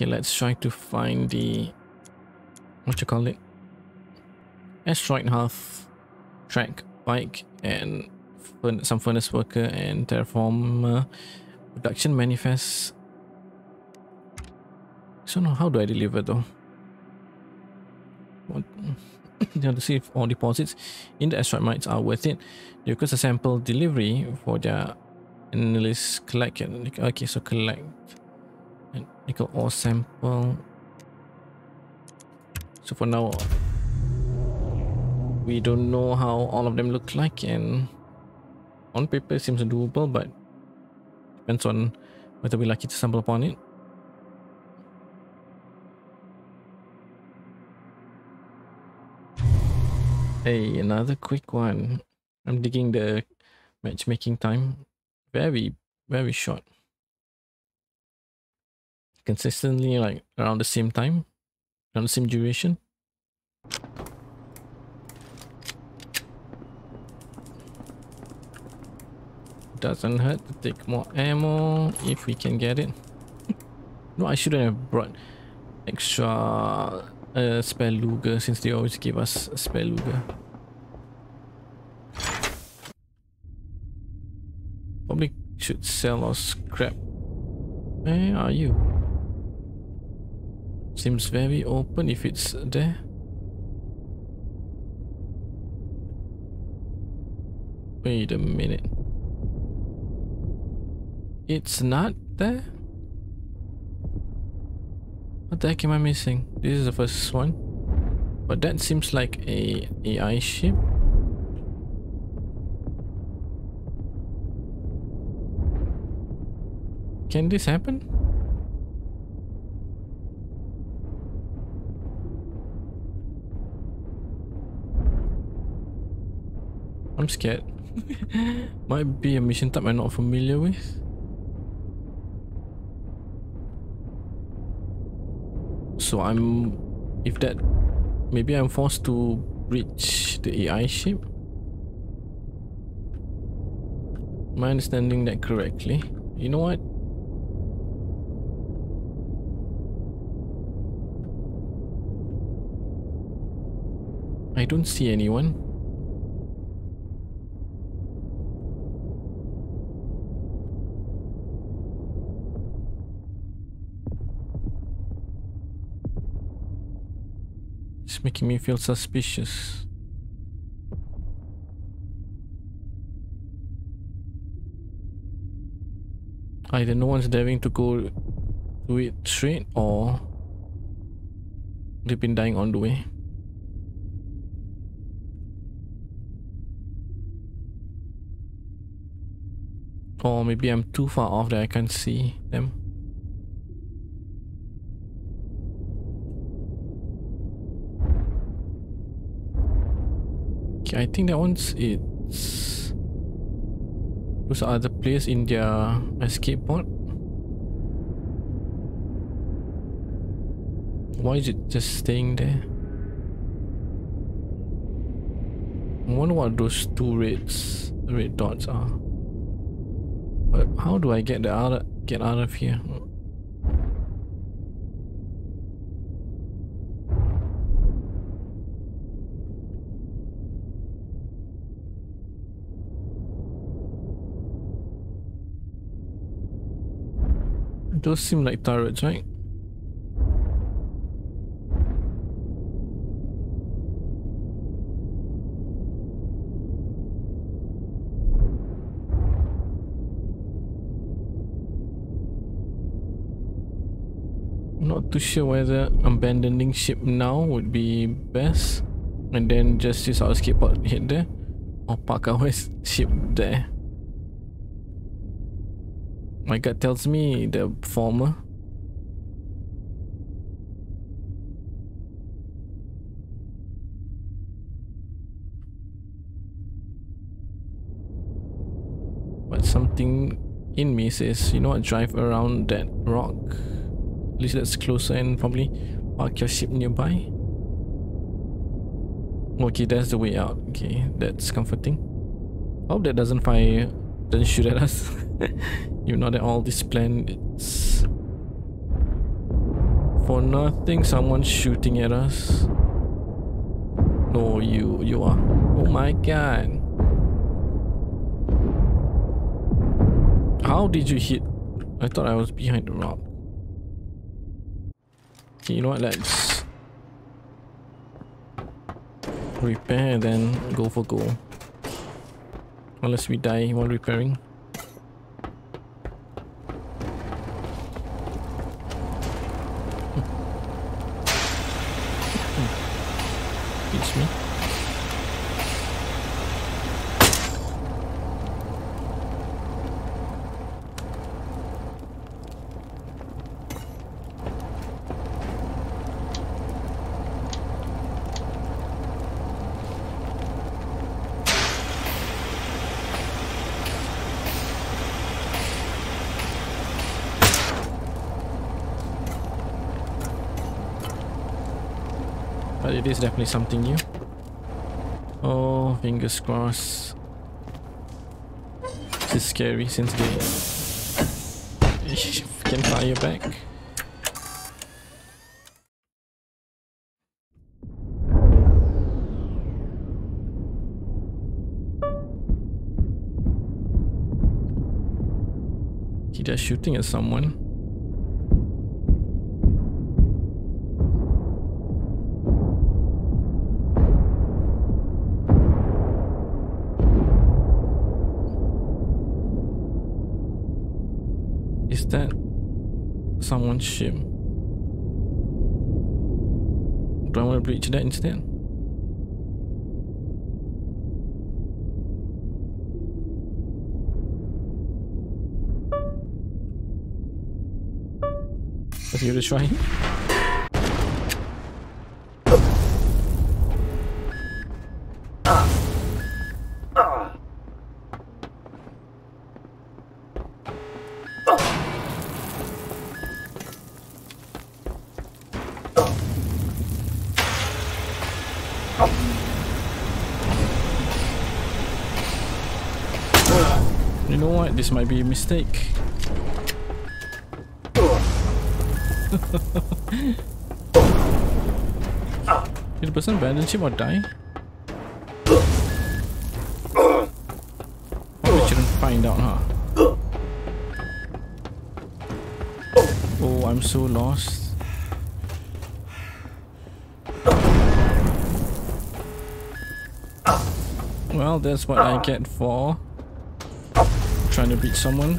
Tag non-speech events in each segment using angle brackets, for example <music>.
Okay, let's try to find the what you call it? Asteroid half track bike and some furnace worker and terraform production manifest. So now how do I deliver though? What? <coughs> you have to see if all deposits in the asteroid mines are worth it. You request a sample delivery for their analyst collect. Okay, so collect nickel ore sample. So for now, we don't know how all of them look like and on paper it seems doable but depends on whether we like to stumble upon it. Hey, another quick one. I'm digging the matchmaking time. Very, very short. Consistently like around the same time, around the same duration. Doesn't hurt to take more ammo if we can get it. <laughs> no, I shouldn't have brought extra uh, spare Luger since they always give us a spare Luger. Probably should sell our scrap. Where are you? Seems very open if it's there. Wait a minute. It's not there? What the heck am I missing? This is the first one. But that seems like a AI ship. Can this happen? I'm scared. Might be a mission type I'm not familiar with. so I'm if that maybe I'm forced to breach the AI ship am I understanding that correctly you know what I don't see anyone making me feel suspicious. Either no one's daring to go to it straight or they've been dying on the way. Or maybe I'm too far off that I can't see them. Okay, I think that one's it's those are the players in their escape pod. Why is it just staying there? I wonder what those two reds red dots are. But how do I get the out get out of here? Those seem like turrets, right? Not too sure whether abandoning ship now would be best and then just use our escape hit there or park our <laughs> ship there. My gut tells me the former. But something in me says, you know what, drive around that rock. At least that's closer and probably park your ship nearby. Okay, that's the way out. Okay, that's comforting. Hope that doesn't fire, doesn't shoot at us. <laughs> you know that all this plan it's For nothing, someone's shooting at us. No, you, you are. Oh my god. How did you hit? I thought I was behind the rock. Okay, you know what, let's repair then go for goal. Unless we die while repairing. Beats me. But it is definitely something new. Oh, fingers crossed. This is scary since they <laughs> can fire back. He just shooting at someone. Ship? Do I want to breach that instead? Let's give it a try. You? This might be a mistake. Did the person abandon ship or die? Oh, we shouldn't find out, huh? Oh, I'm so lost. Well, that's what I get for trying to beat someone. <laughs>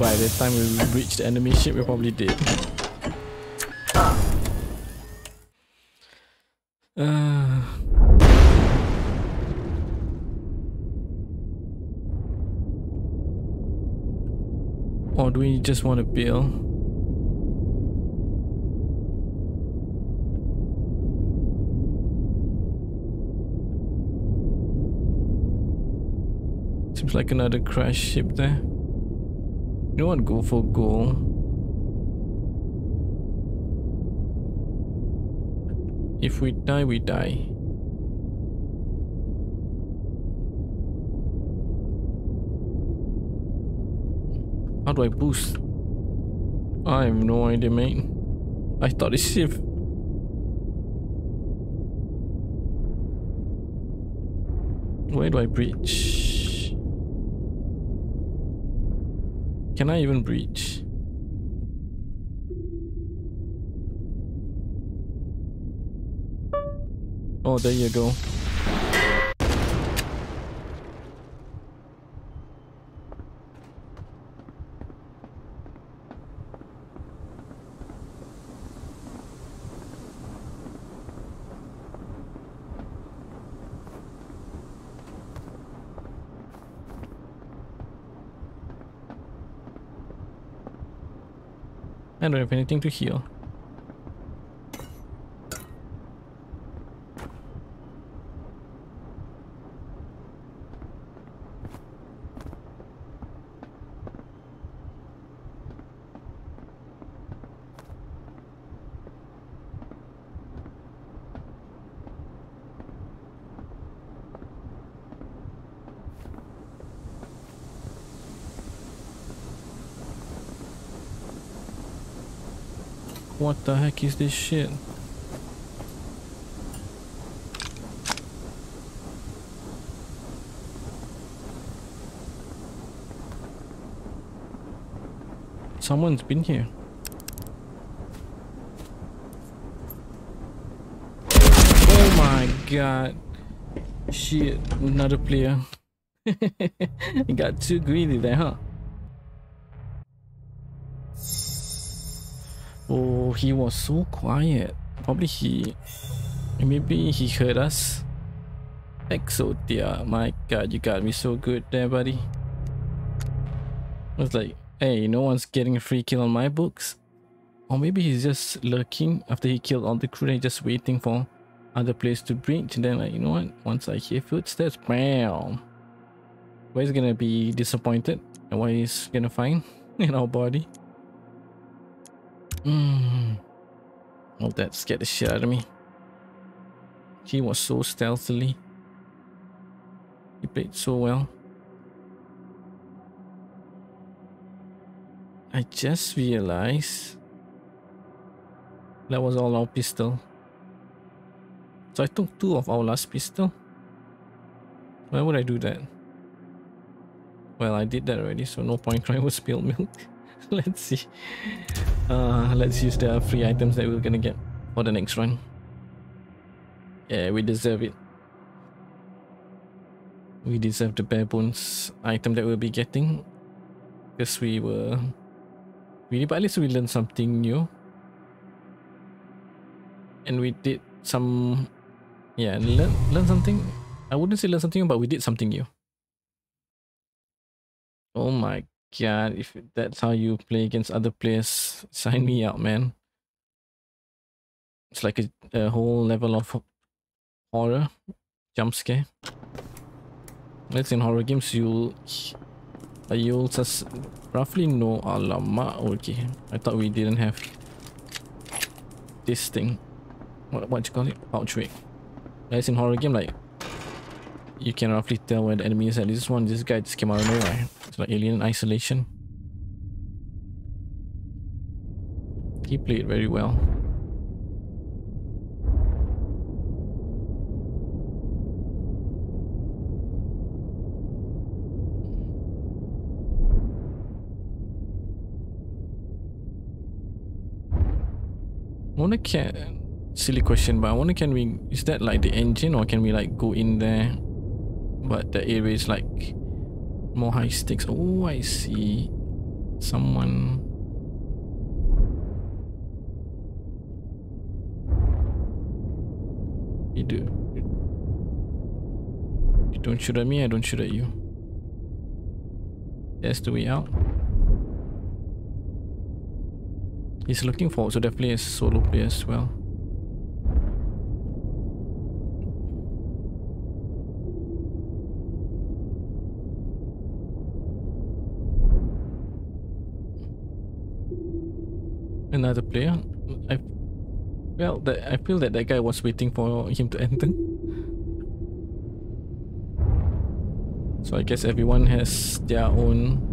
By the time we reached the enemy ship, we probably did. Uh, <sighs> or do we just want to build? Seems like another crash ship there. You know what? Go for goal. If we die, we die. How do I boost? I have no idea, mate. I thought it's shift. Where do I breach? Can I even breach? Oh, there you go. I don't have anything to heal. What the heck is this shit? Someone's been here. Oh my god. Shit, another player. <laughs> got too greedy there, huh? He was so quiet. Probably he... Maybe he heard us. Exodia, my god, you got me so good there, buddy. I was like, hey, no one's getting a free kill on my books. Or maybe he's just lurking after he killed all the crew and just waiting for other players to breach. And then like, you know what? Once I hear footsteps, bam. Why is gonna be disappointed? And what he's gonna find <laughs> in our body? Mm. Oh, that scared the shit out of me. He was so stealthily. He played so well. I just realized that was all our pistol. So I took two of our last pistol. Why would I do that? Well, I did that already, so no point <laughs> trying to spill milk. <laughs> let's see. Uh, let's use the free items that we're gonna get for the next run. Yeah, we deserve it. We deserve the bare bones item that we'll be getting. Because we were... Really, but at least we learned something new. And we did some... Yeah, learn, learn something. I wouldn't say learn something, but we did something new. Oh my god, if that's how you play against other players, sign me out, man. It's like a, a whole level of horror, jump scare. Let's in horror games, uh, you'll you'll just roughly know alamak. Okay, I thought we didn't have this thing. What what you call it? Pouch wig. Let's in horror game, like you can roughly tell where the enemy is at. This one, this guy just came out of nowhere. Alien isolation. He played very well. I wonder can silly question, but I wonder can we is that like the engine or can we like go in there? But the area is like more high stakes. Oh, I see. Someone. You do. You don't shoot at me, I don't shoot at you. That's the way out. He's looking forward, so definitely a solo player as well. Another player. I well, that I feel that that guy was waiting for him to enter. So I guess everyone has their own.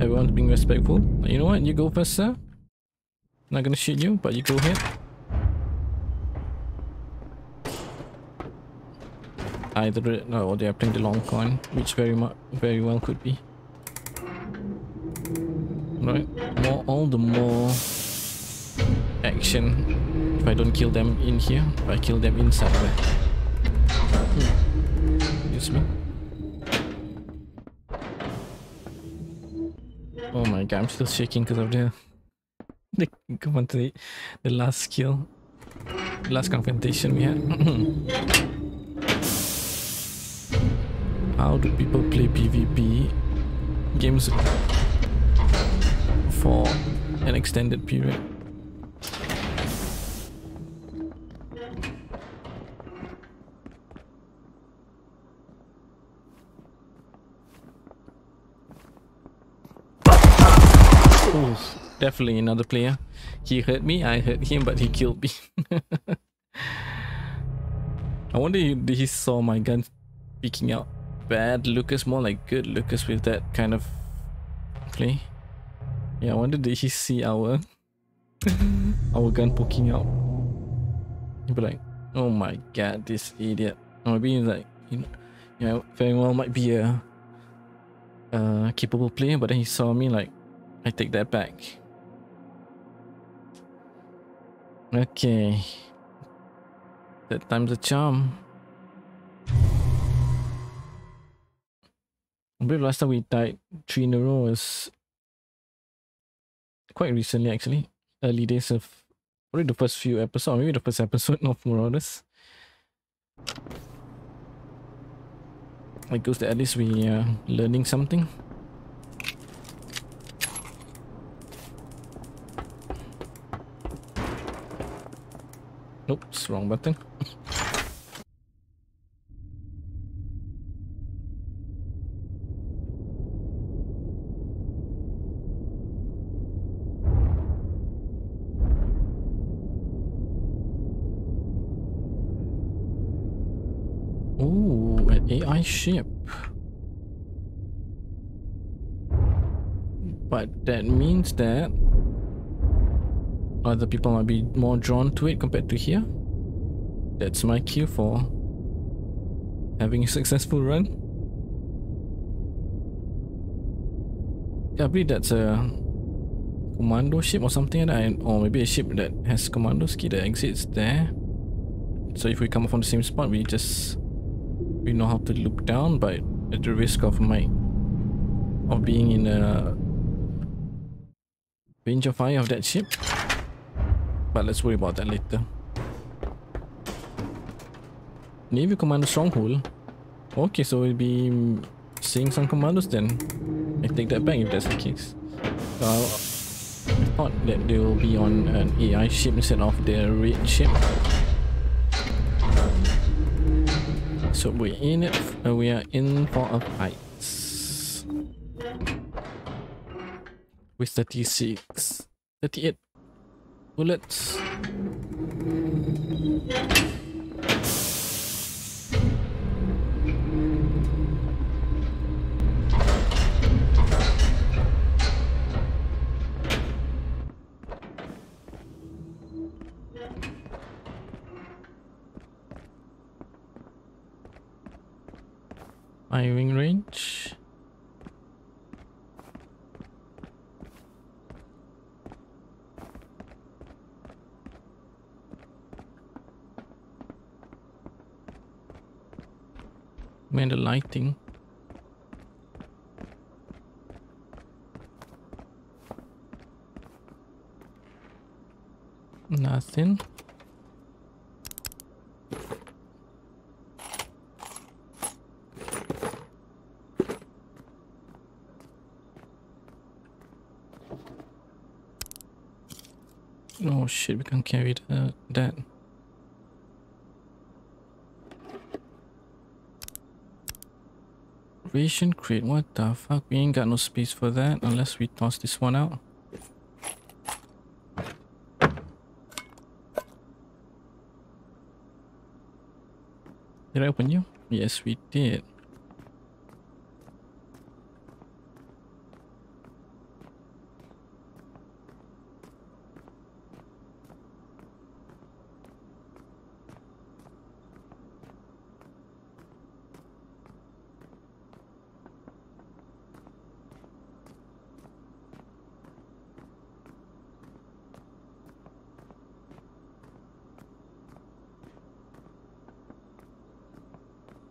Everyone's being respectful. You know what? You go first, sir. Not gonna shoot you, but you go ahead. Either no, they are playing the long con, which very much, very well could be. Right, more, all the more action if I don't kill them in here, if I kill them inside there. Hmm. Excuse me. Oh my god, I'm still shaking because of the <laughs> the come on to the, the last skill. The last confrontation we had. <clears throat> How do people play PvP games for an extended period? definitely another player. He hurt me, I hurt him, but he killed me. <laughs> I wonder if he saw my gun peeking out. Bad Lucas, more like good Lucas with that kind of play. Yeah, I wonder did he see our mm-hmm. Our gun poking out. He'd be like, oh my god, this idiot. Or maybe like, you know, you know, very well might be a, a capable player, but then he saw me like, I take that back. Okay. That time's a charm. I believe last time we died three in a row was quite recently actually. Early days of probably the first few episodes, maybe the first episode <laughs> of Marauders. Like goes that at least we are learning something. Oops, wrong button. <laughs> Ooh, an AI ship. But that means that other people might be more drawn to it compared to here. That's my cue for having a successful run. Yeah, I believe that's a commando ship or something like that, or maybe a ship that has commando ski that exits there. So if we come from the same spot, we just we know how to look down, but at the risk of my of being in a range of fire of that ship. But let's worry about that later. Navy Commando Stronghold. Okay, so we'll be seeing some commandos then. I take that back if that's the case. I thought that they will be on an AI ship instead of the red ship. So we're in it. Uh, we are in for a fight. With 36. 38 bullets. Man. Nothing. Oh shit, we can carry that. Ration crate, what the fuck? We ain't got no space for that unless we toss this one out. Did I open you? Yes, we did.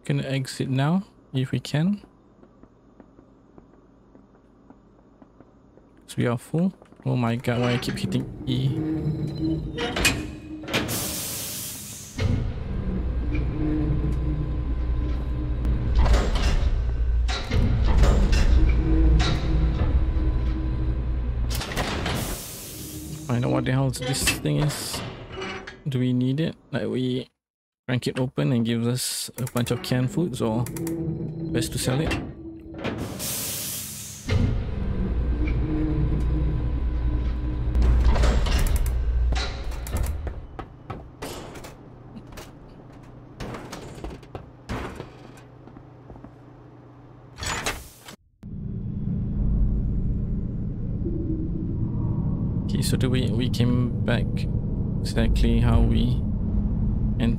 Gonna exit now, if we can. Because we are full. Oh my god, why I keep hitting E. I know what the hell this thing is. Do we need it? Like we crank it open and gives us a bunch of canned foods or best to sell it? Okay, so do we we came back exactly how we Is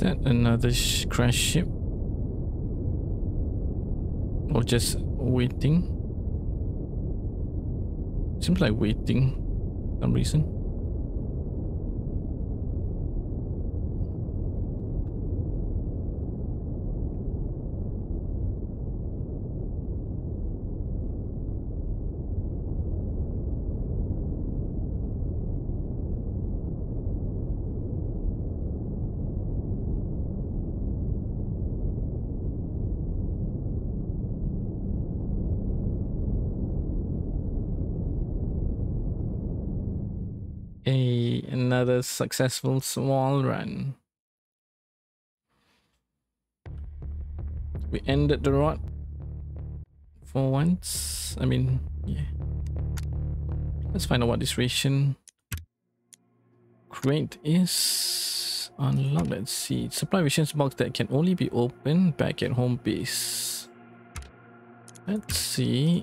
that another sh crash ship? Or just waiting? Seems like waiting some reason. a another successful small run. We ended the rod for once. I mean, yeah. Let's find out what this ration crate is. Unlock, Let's see. Supply rations box that can only be opened back at home base. Let's see.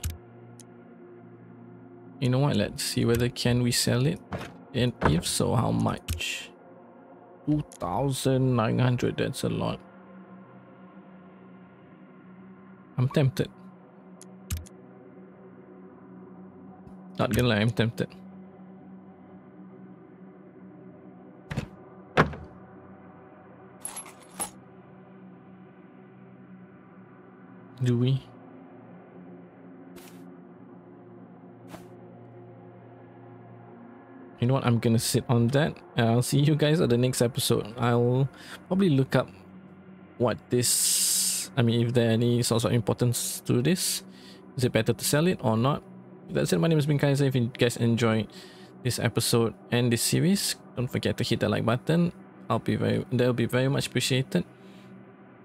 You know what? Let's see whether can we sell it. And if so, how much? 2,900, that's a lot. I'm tempted. Not gonna lie, I'm tempted. Do we? You know what? I'm gonna sit on that. I'll see you guys at the next episode. I'll probably look up what this i mean if there any sorts of importance to this is it better to sell it or not? That's it. My name is been Qaizher. If you guys enjoyed this episode and this series don't forget to hit the like button. I'll be very that'll be very much appreciated.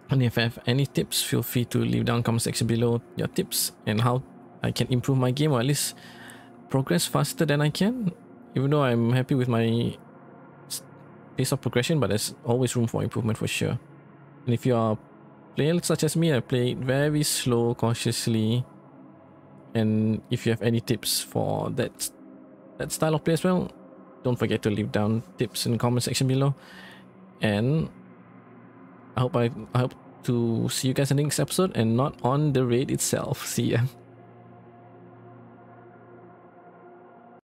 And if I have any tips feel free to leave down comment section below your tips and how i can improve my game or at least progress faster than i can even though I'm happy with my pace of progression, but there's always room for improvement for sure. And if you are player such as me, I play very slow, cautiously. And if you have any tips for that that style of play as well, don't forget to leave down tips in the comment section below. And I hope I, I hope to see you guys in the next episode and not on the raid itself. <laughs> See ya.